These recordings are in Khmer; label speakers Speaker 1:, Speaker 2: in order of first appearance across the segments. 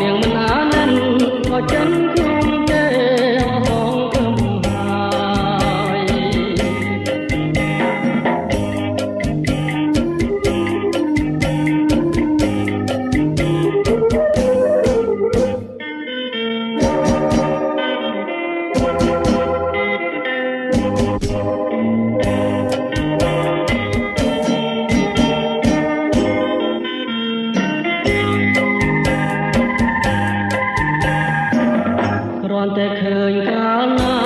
Speaker 1: នាងមិនអាណិនក៏ចិន đời ta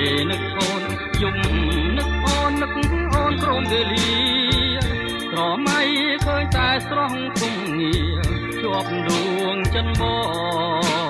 Speaker 1: លេនឹកអូនយំនឹកអូននឹកអូនក្រុមវេលាក្រមៃឃើញតែស្រស់គំងារជាប់ដួងចិនបង